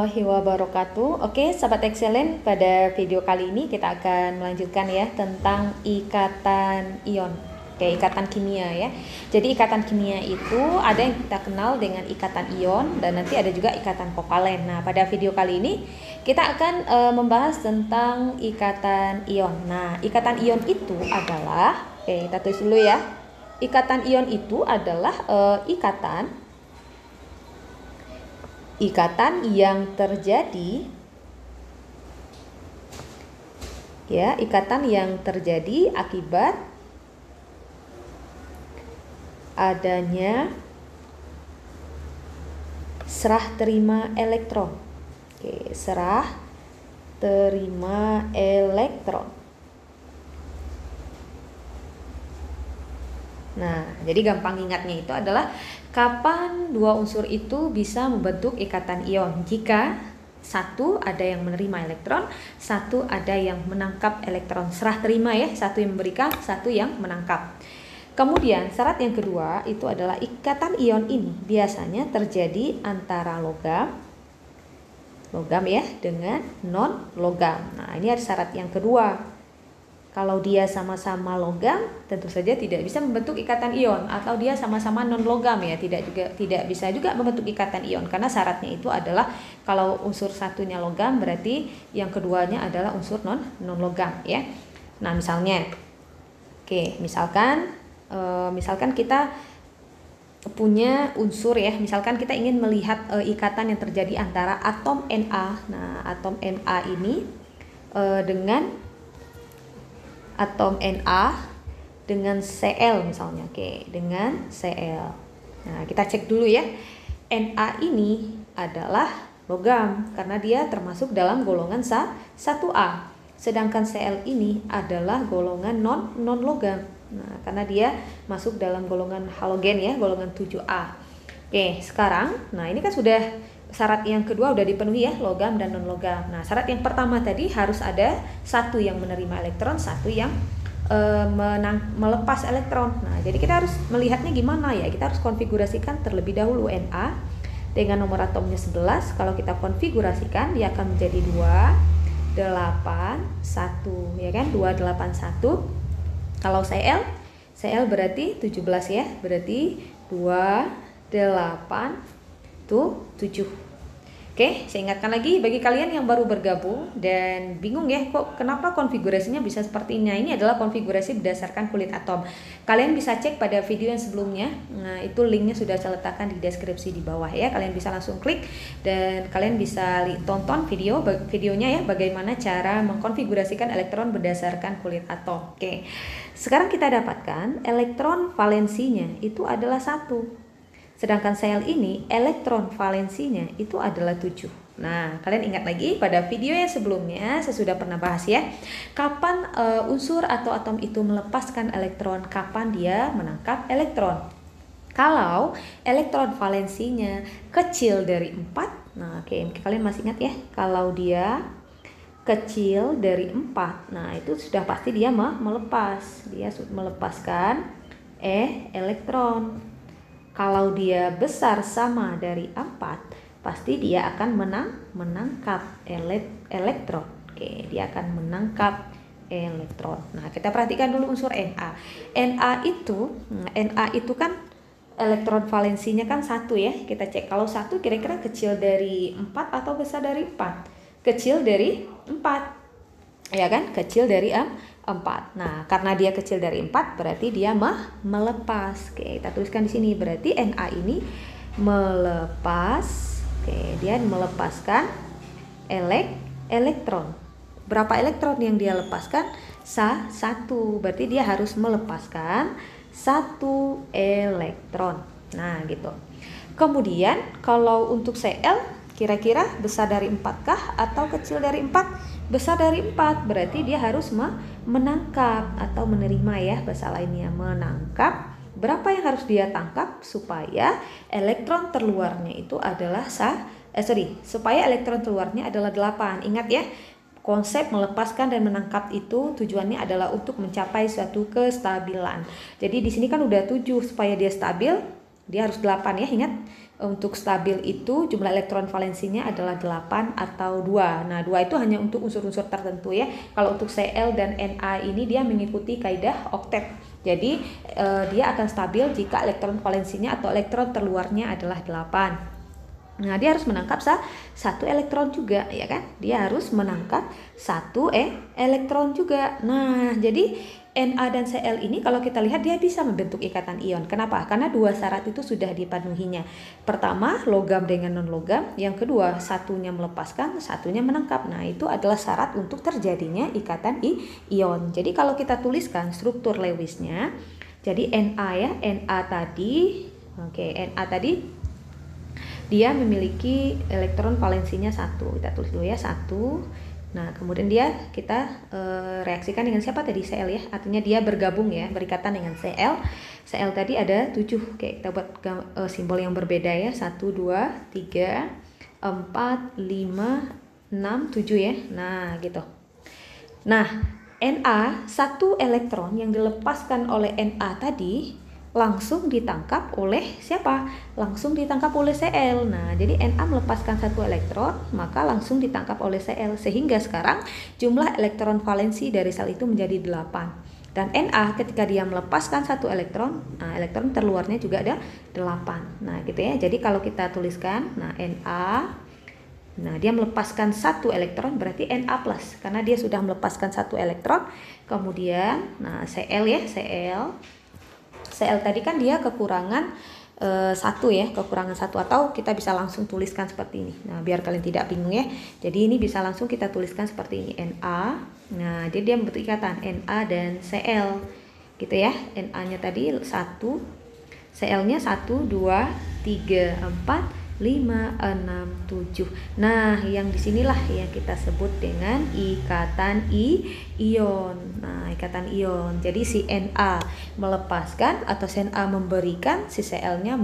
warahmatullahi wabarakatuh. Oke, sahabat excellent, pada video kali ini kita akan melanjutkan ya tentang ikatan ion. Oke, ikatan kimia ya. Jadi ikatan kimia itu ada yang kita kenal dengan ikatan ion dan nanti ada juga ikatan kovalen. Nah, pada video kali ini kita akan e, membahas tentang ikatan ion. Nah, ikatan ion itu adalah oke, kita tulis dulu ya. Ikatan ion itu adalah e, ikatan ikatan yang terjadi ya ikatan yang terjadi akibat adanya serah terima elektron. Oke serah terima elektron Nah, jadi gampang ingatnya itu adalah kapan dua unsur itu bisa membentuk ikatan ion jika satu ada yang menerima elektron, satu ada yang menangkap elektron. Serah terima ya, satu yang memberikan, satu yang menangkap. Kemudian syarat yang kedua itu adalah ikatan ion ini biasanya terjadi antara logam logam ya dengan non logam. Nah, ini ada syarat yang kedua. Kalau dia sama-sama logam, tentu saja tidak bisa membentuk ikatan ion atau dia sama-sama non logam ya, tidak juga tidak bisa juga membentuk ikatan ion karena syaratnya itu adalah kalau unsur satunya logam berarti yang keduanya adalah unsur non non logam ya. Nah, misalnya Oke, misalkan e, misalkan kita punya unsur ya, misalkan kita ingin melihat e, ikatan yang terjadi antara atom Na. Nah, atom Na ini e, dengan atom Na dengan Cl misalnya. Oke, dengan Cl. Nah, kita cek dulu ya. Na ini adalah logam karena dia termasuk dalam golongan 1A. Sedangkan Cl ini adalah golongan non non logam. Nah, karena dia masuk dalam golongan halogen ya, golongan 7A. Oke, sekarang nah ini kan sudah syarat yang kedua udah dipenuhi ya logam dan non logam. Nah syarat yang pertama tadi harus ada satu yang menerima elektron, satu yang e, menang, melepas elektron. Nah jadi kita harus melihatnya gimana ya? Kita harus konfigurasikan terlebih dahulu Na dengan nomor atomnya 11. Kalau kita konfigurasikan dia akan menjadi 2 8 1 ya kan 281. Kalau Cl Cl berarti 17 ya. Berarti 2 8 itu 7 Oke, saya ingatkan lagi bagi kalian yang baru bergabung dan bingung ya kok kenapa konfigurasinya bisa seperti ini. Nah, ini adalah konfigurasi berdasarkan kulit atom. Kalian bisa cek pada video yang sebelumnya. Nah, itu linknya sudah saya letakkan di deskripsi di bawah ya. Kalian bisa langsung klik dan kalian bisa tonton video videonya ya bagaimana cara mengkonfigurasikan elektron berdasarkan kulit atom. Oke. Sekarang kita dapatkan elektron valensinya itu adalah satu Sedangkan sel ini elektron valensinya itu adalah 7. Nah, kalian ingat lagi pada video yang sebelumnya saya sudah pernah bahas ya, kapan uh, unsur atau atom itu melepaskan elektron, kapan dia menangkap elektron. Kalau elektron valensinya kecil dari 4, nah oke, okay, kalian masih ingat ya, kalau dia kecil dari 4, nah itu sudah pasti dia melepas, dia melepaskan eh elektron. Kalau dia besar sama dari 4, pasti dia akan menang menangkap elek, elektron. Oke, dia akan menangkap elektron. Nah, kita perhatikan dulu unsur Na. Na itu, Na itu kan elektron valensinya kan satu ya. Kita cek kalau satu kira-kira kecil dari 4 atau besar dari 4. Kecil dari 4. Ya kan? Kecil dari 4 4. Nah, karena dia kecil dari 4 berarti dia mah melepas. Oke, kita tuliskan di sini berarti Na ini melepas. Oke, dia melepaskan elek elektron. Berapa elektron yang dia lepaskan? Sa satu. Berarti dia harus melepaskan satu elektron. Nah, gitu. Kemudian kalau untuk Cl kira-kira besar dari 4 kah atau kecil dari 4? Besar dari 4 berarti dia harus menangkap atau menerima ya bahasa lainnya. Menangkap berapa yang harus dia tangkap supaya elektron terluarnya itu adalah sah eh sorry supaya elektron terluarnya adalah 8 ingat ya konsep melepaskan dan menangkap itu tujuannya adalah untuk mencapai suatu kestabilan. Jadi di sini kan udah 7 supaya dia stabil dia harus 8 ya ingat untuk stabil itu jumlah elektron valensinya adalah 8 atau 2. Nah, 2 itu hanya untuk unsur-unsur tertentu ya. Kalau untuk Cl dan Na ini dia mengikuti kaidah oktet. Jadi, eh, dia akan stabil jika elektron valensinya atau elektron terluarnya adalah 8. Nah, dia harus menangkap sa satu elektron juga, ya kan? Dia harus menangkap satu eh elektron juga. Nah, jadi Na dan Cl ini kalau kita lihat dia bisa membentuk ikatan ion. Kenapa? Karena dua syarat itu sudah dipenuhinya. Pertama, logam dengan non logam. Yang kedua, satunya melepaskan, satunya menangkap. Nah, itu adalah syarat untuk terjadinya ikatan ion. Jadi kalau kita tuliskan struktur Lewisnya, jadi Na ya, Na tadi, oke, okay, Na tadi dia memiliki elektron valensinya satu kita tulis dulu ya satu nah kemudian dia kita e, reaksikan dengan siapa tadi? Cl ya. Artinya dia bergabung ya berikatan dengan Cl Cl tadi ada 7 oke kita buat e, simbol yang berbeda ya. 1 2 3 4 5 6 7 ya. Nah gitu. Nah Na satu elektron yang dilepaskan oleh Na tadi langsung ditangkap oleh siapa? Langsung ditangkap oleh Cl. Nah, jadi Na melepaskan satu elektron, maka langsung ditangkap oleh Cl sehingga sekarang jumlah elektron valensi dari sel itu menjadi 8. Dan Na ketika dia melepaskan satu elektron, nah elektron terluarnya juga ada 8. Nah, gitu ya. Jadi kalau kita tuliskan, nah Na Nah, dia melepaskan satu elektron berarti Na plus karena dia sudah melepaskan satu elektron. Kemudian, nah Cl ya, Cl Cl tadi kan dia kekurangan e, satu ya, kekurangan satu atau kita bisa langsung tuliskan seperti ini. Nah, biar kalian tidak bingung ya. Jadi ini bisa langsung kita tuliskan seperti ini Na. Nah, jadi dia membentuk ikatan Na dan Cl gitu ya. Na-nya tadi satu, Cl-nya satu, dua, tiga, empat, 5, 6, 7. Nah, yang di sinilah yang kita sebut dengan ikatan i ion. Nah, ikatan ion. Jadi si Na melepaskan atau si Na memberikan, si Cl-nya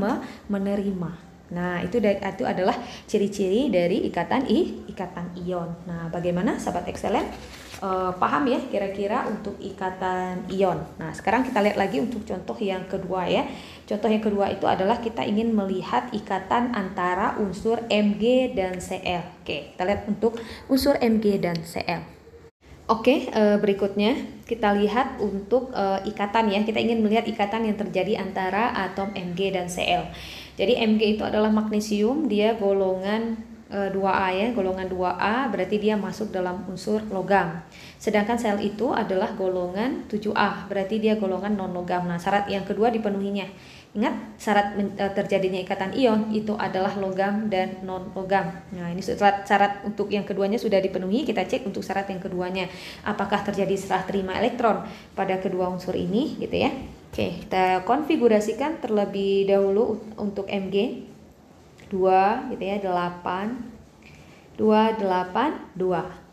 menerima. Nah, itu itu adalah ciri-ciri dari ikatan i ikatan ion. Nah, bagaimana sahabat excellent? Uh, paham ya kira-kira untuk ikatan ion. Nah, sekarang kita lihat lagi untuk contoh yang kedua ya. Contoh yang kedua itu adalah kita ingin melihat ikatan antara unsur Mg dan Cl. Oke, kita lihat untuk unsur Mg dan Cl. Oke, uh, berikutnya kita lihat untuk uh, ikatan ya. Kita ingin melihat ikatan yang terjadi antara atom Mg dan Cl. Jadi Mg itu adalah magnesium, dia golongan 2A eh, ya, golongan 2A berarti dia masuk dalam unsur logam. Sedangkan sel itu adalah golongan 7A, berarti dia golongan non logam. Nah, syarat yang kedua dipenuhinya. Ingat, syarat eh, terjadinya ikatan ion itu adalah logam dan non logam. Nah, ini syarat, syarat untuk yang keduanya sudah dipenuhi. Kita cek untuk syarat yang keduanya. Apakah terjadi serah terima elektron pada kedua unsur ini gitu ya. Oke, kita konfigurasikan terlebih dahulu untuk Mg 2 gitu ya 8 2 8 2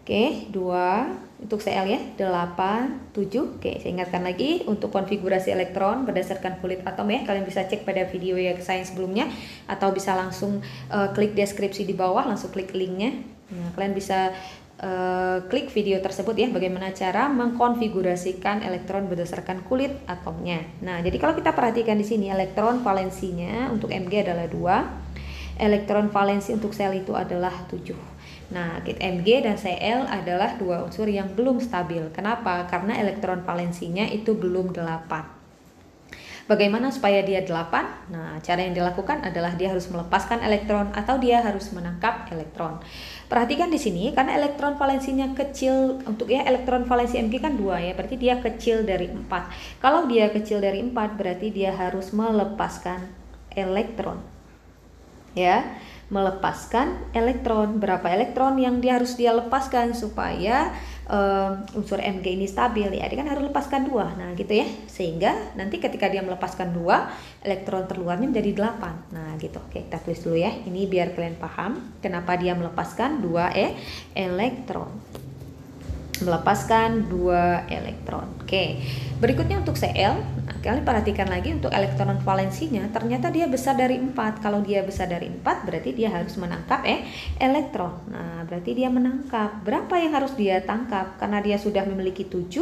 Oke, 2 untuk Cl ya, 8, 7. Oke, saya ingatkan lagi untuk konfigurasi elektron berdasarkan kulit atom ya. Kalian bisa cek pada video yang saya sebelumnya atau bisa langsung uh, klik deskripsi di bawah, langsung klik linknya. Nah, kalian bisa uh, klik video tersebut ya bagaimana cara mengkonfigurasikan elektron berdasarkan kulit atomnya. Nah, jadi kalau kita perhatikan di sini elektron valensinya untuk Mg adalah 2, elektron valensi untuk sel itu adalah 7. Nah, kit Mg dan Cl adalah dua unsur yang belum stabil. Kenapa? Karena elektron valensinya itu belum 8. Bagaimana supaya dia 8? Nah, cara yang dilakukan adalah dia harus melepaskan elektron atau dia harus menangkap elektron. Perhatikan di sini karena elektron valensinya kecil untuk ya elektron valensi Mg kan dua ya, berarti dia kecil dari 4. Kalau dia kecil dari 4 berarti dia harus melepaskan elektron. Ya, melepaskan elektron. Berapa elektron yang dia harus dia lepaskan supaya uh, unsur Mg ini stabil? Ya dia kan harus lepaskan dua. Nah gitu ya. Sehingga nanti ketika dia melepaskan dua elektron terluarnya menjadi 8 nah gitu. Oke kita tulis dulu ya. Ini biar kalian paham kenapa dia melepaskan dua e elektron. Melepaskan dua elektron. Oke, berikutnya untuk Cl, kalian perhatikan lagi untuk elektron valensinya, ternyata dia besar dari 4. Kalau dia besar dari 4, berarti dia harus menangkap eh elektron. Nah, berarti dia menangkap. Berapa yang harus dia tangkap? Karena dia sudah memiliki 7,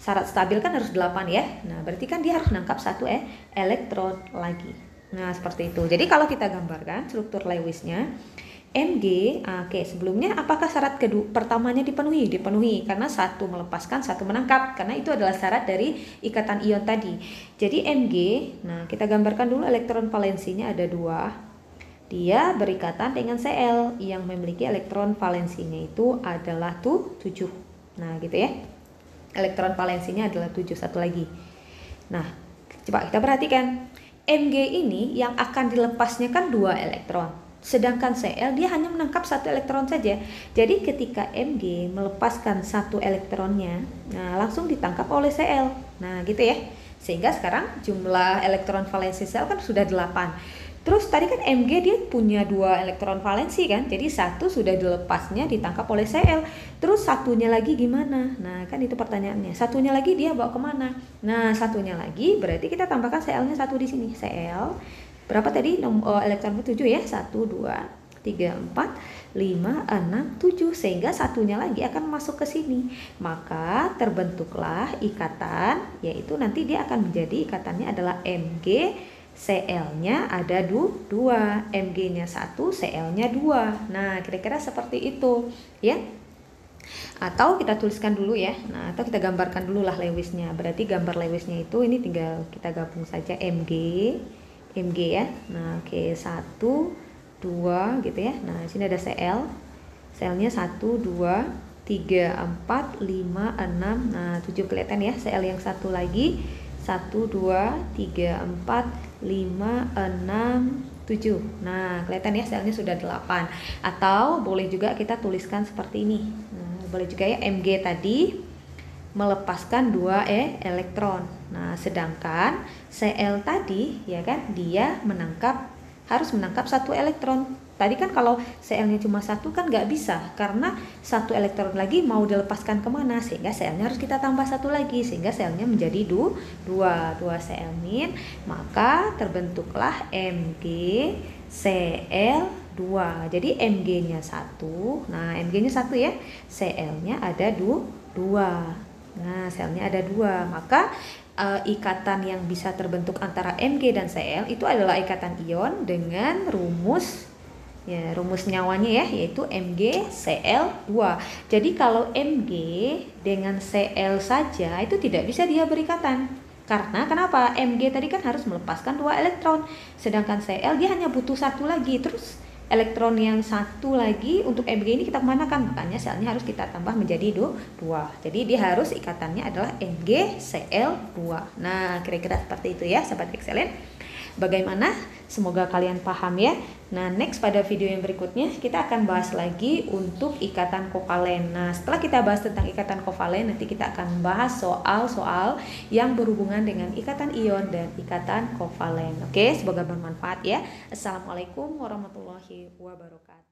syarat stabil kan harus 8 ya. Nah, berarti kan dia harus menangkap satu eh elektron lagi. Nah, seperti itu. Jadi kalau kita gambarkan struktur Lewisnya, Mg, ah, oke sebelumnya apakah syarat kedua pertamanya dipenuhi? Dipenuhi karena satu melepaskan, satu menangkap karena itu adalah syarat dari ikatan ion tadi. Jadi Mg, nah kita gambarkan dulu elektron valensinya ada dua. Dia berikatan dengan Cl yang memiliki elektron valensinya itu adalah tuh 7. Nah gitu ya. Elektron valensinya adalah 7 satu lagi. Nah coba kita perhatikan. Mg ini yang akan dilepasnya kan dua elektron Sedangkan Cl dia hanya menangkap satu elektron saja. Jadi ketika Mg melepaskan satu elektronnya, nah langsung ditangkap oleh Cl. Nah, gitu ya. Sehingga sekarang jumlah elektron valensi sel kan sudah 8. Terus tadi kan Mg dia punya dua elektron valensi kan, jadi satu sudah dilepasnya ditangkap oleh Cl. Terus satunya lagi gimana? Nah kan itu pertanyaannya. Satunya lagi dia bawa ke mana? Nah satunya lagi berarti kita tambahkan Cl-nya satu di sini. Cl berapa tadi nomor oh, elektron 7 ya 1 2 3 4 5 6 7 sehingga satunya lagi akan masuk ke sini maka terbentuklah ikatan yaitu nanti dia akan menjadi ikatannya adalah Mg Cl-nya ada 2, Mg-nya 1, Cl-nya 2. Nah, kira-kira seperti itu, ya. Atau kita tuliskan dulu ya. Nah, atau kita gambarkan dulu lah Lewisnya. Berarti gambar Lewisnya itu ini tinggal kita gabung saja Mg Mg ya. Nah, oke, okay. 1 2 gitu ya. Nah, sini ada Cl. Selnya 1 2 3 4 5 6. Nah, 7 kelihatan ya. Cl yang satu lagi 1 2 3 4 5 6 7. Nah, kelihatan ya selnya sudah 8. Atau boleh juga kita tuliskan seperti ini. Nah, boleh juga ya Mg tadi melepaskan dua e elektron. Nah, sedangkan Cl tadi ya kan dia menangkap harus menangkap satu elektron. Tadi kan kalau Cl-nya cuma satu kan nggak bisa karena satu elektron lagi mau dilepaskan ke mana sehingga Cl-nya harus kita tambah satu lagi sehingga Cl-nya menjadi du, dua dua Cl min maka terbentuklah Mg Cl 2 jadi Mg-nya satu nah Mg-nya satu ya Cl-nya ada du, dua Nah, selnya ada dua, maka uh, ikatan yang bisa terbentuk antara Mg dan Cl itu adalah ikatan ion dengan rumus ya rumus nyawanya ya yaitu MgCl2. Jadi kalau Mg dengan Cl saja itu tidak bisa dia berikatan. Karena kenapa? Mg tadi kan harus melepaskan dua elektron, sedangkan Cl dia hanya butuh satu lagi. Terus elektron yang satu lagi untuk Mg ini kita kemanakan? Makanya selnya harus kita tambah menjadi dua. Jadi dia harus ikatannya adalah MgCl2 nah kira-kira seperti itu ya sahabat excellent bagaimana? Semoga kalian paham ya. Nah next pada video yang berikutnya kita akan bahas lagi untuk ikatan kovalen. Nah setelah kita bahas tentang ikatan kovalen nanti kita akan bahas soal-soal yang berhubungan dengan ikatan ion dan ikatan kovalen. Oke semoga bermanfaat ya. Assalamualaikum warahmatullahi wabarakatuh